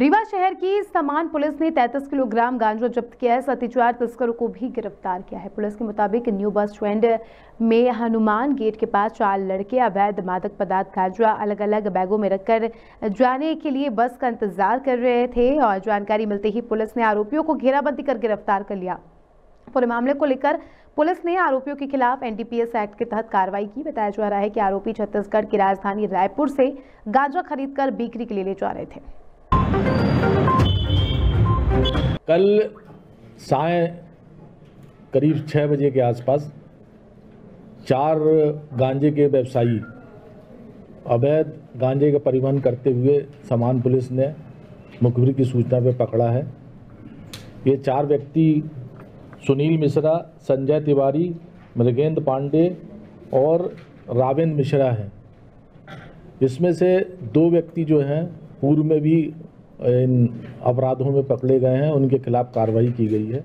रीवा शहर की समान पुलिस ने 33 किलोग्राम गांजा जब्त किया है। साथ ही चार तस्करों को भी गिरफ़्तार किया है। पुलिस के मुताबिक न्यू बस स्टैंड में हनुमान गेट के पास चार लड़के, अवैध मादक पदार्थ, गांजा अलग अलग बैगों में रखकर जाने के लिए बस का इंतज़ार कर रहे थे और जानकारी मिलते ही पुलिस ने आरोपियों को घेराबंदी कर गिरफ़्तार कर लिया। पूरे मामले को लेकर पुलिस ने आरोपियों के खिलाफ एनडीपीएस एक्ट के तहत कार्रवाई की। बताया जा रहा है कि आरोपी छत्तीसगढ़ की राजधानी रायपुर से गांजा खरीदकर बिक्री के लिए ले जा रहे थे। कल साय करीब छः बजे के आसपास चार गांजे के व्यवसायी अवैध गांजे का परिवहन करते हुए समान पुलिस ने मुखबिर की सूचना पर पकड़ा है। ये चार व्यक्ति सुनील मिश्रा, संजय तिवारी, मृगेंद्र पांडे और रावेंद्र मिश्रा हैं। इसमें से दो व्यक्ति जो हैं, पूर्व में भी इन अपराधों में पकड़े गए हैं उनके खिलाफ कार्रवाई की गई है।